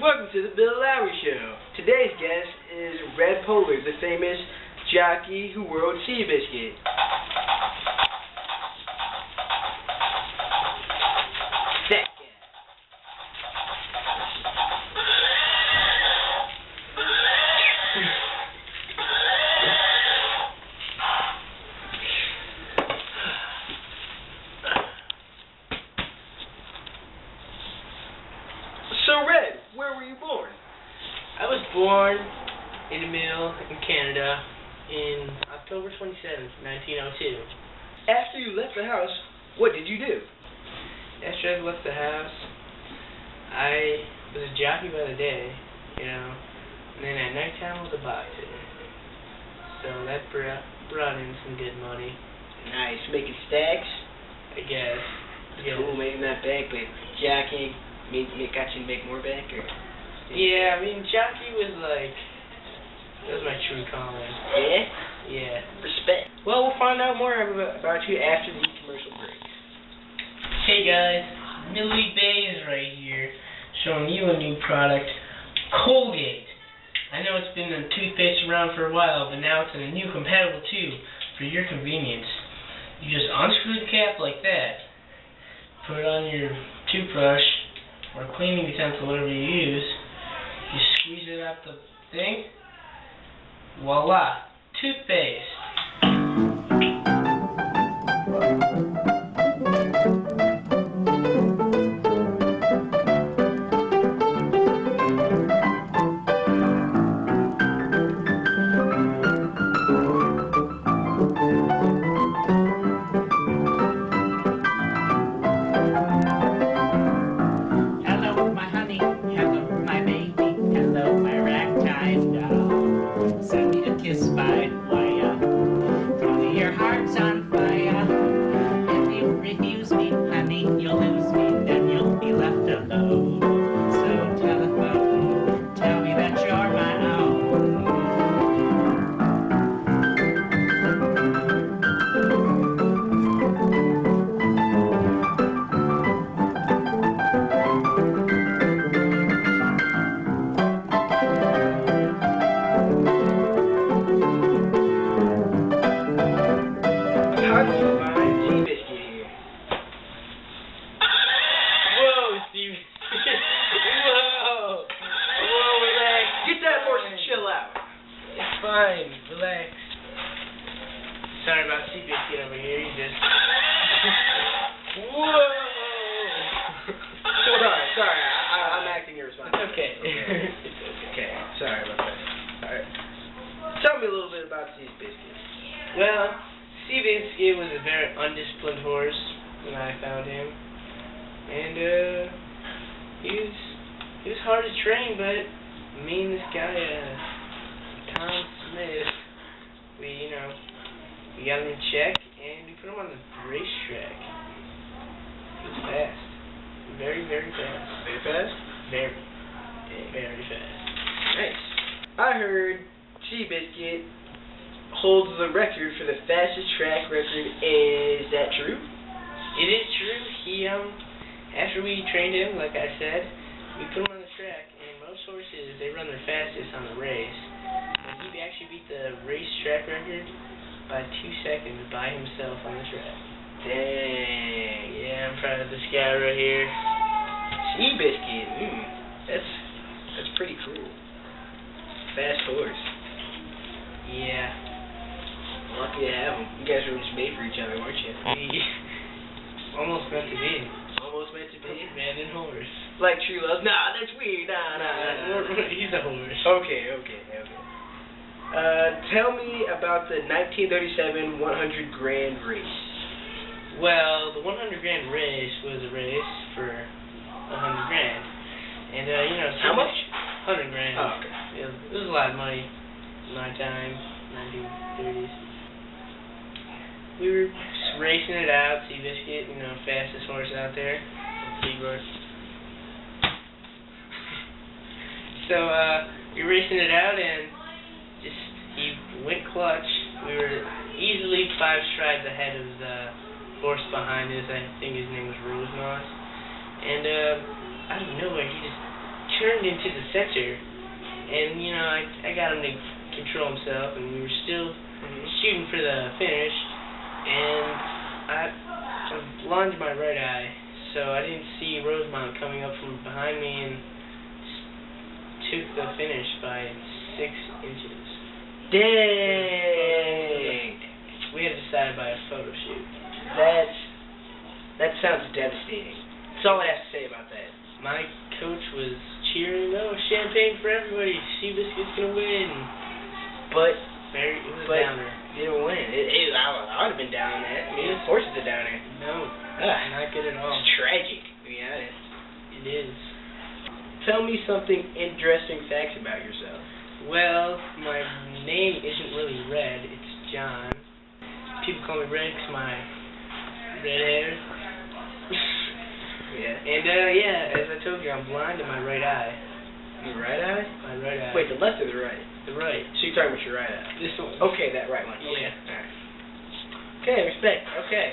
Welcome to the Bill Larry Show. Today's guest is Red Pollard, the famous jockey who rode Seabiscuit. That born in the mill in Canada in October 27th, 1902. After you left the house, what did you do? After I left the house, I was a jockey by the day, you know, and then at nighttime I was a boxer. So that brought, brought in some good money, Nice, making stacks. I guess. Yeah. Cool, making that back, but jockeying made, made, got you to make more back, or? Yeah, I mean, jockey was like, that was my true calling. Yeah? Yeah. Respect. Well, we'll find out more about, about you after the commercial break. Hey guys, Millie Bay is right here, showing you a new product, Colgate. I know it's been a toothpaste around for a while, but now it's in a new compatible tube for your convenience. You just unscrew the cap like that, put it on your toothbrush or cleaning utensil, whatever you use. Out the thing. Voila, toothpaste. Whoa, Whoa. Whoa, relax. Get that horse and chill out. It's fine. Relax. Sorry about Seabiscuit over here. He just. Whoa. Sorry, sorry. I, I, I'm acting irresponsible. It's okay. Okay. it's okay. Okay, sorry about that. Alright. Tell me a little bit about Seabiscuit. Well, Seabiscuit was a very undisciplined horse when I found him. And, uh, he was, he was hard to train, but me and this guy, uh, Tom Smith, we, you know, we got him in check and we put him on the racetrack. He was fast. Very, very fast. Very fast? Very, very fast. Nice. I heard Seabiscuit holds the record for the fastest track record. Is after we trained him, like I said, we put him on the track and most horses they run their fastest on the race. And he actually beat the race track record by two seconds by himself on the track. Dang. Yeah, I'm proud of this guy right here. Seabiscuit. Mm, that's that's pretty cool. Fast horse. Yeah. Lucky to have him. You guys were just made for each other, weren't you? Almost meant to be. Meant to be. Man and horse. Like true love. Nah, that's weird. Nah, nah, nah. He's a horse. Okay, okay, okay. Uh, tell me about the 1937 100 grand race. Well, the 100 grand race was a race for 100 grand. And, uh, you know, How much? 100 grand. Oh, okay. It was, it was a lot of money in my time, 1930s. We were just racing it out, Seabiscuit, you know, fastest horse out there. So, uh, we were racing it out and just, he went clutch. We were easily five strides ahead of the horse behind us. I think his name was Rosemont. And, uh, out of nowhere, he just turned into the center, and you know I I got him to control himself, and we were still Mhm. shooting for the finish, and I, I lunged my right eye, so I didn't see Rosemont coming up from behind me and took the finish by six inches. Dang. We had to decide by a photo shoot. That's that sounds devastating. That's all I have to say about that. My coach was cheering, "Oh, champagne for everybody! Seabiscuit's gonna win!" But Very, it was But- a downer. didn't win. It, it, I, would- I would have been down on that. I mean, of course it's a downer. No, Ah, not good at all. it's tragic. To be honest. It is. Tell me something interesting facts about yourself. Well, my name isn't really Red. It's John. People call me Red 'cause my red hair. Yeah. and uh, yeah, as I told you, I'm blind in my right eye. Your right eye? My right eye. Wait, the left or the right? the right. So you're talking about your right eye. This one. Okay, that right one. Okay. Yeah. Okay, respect. Okay.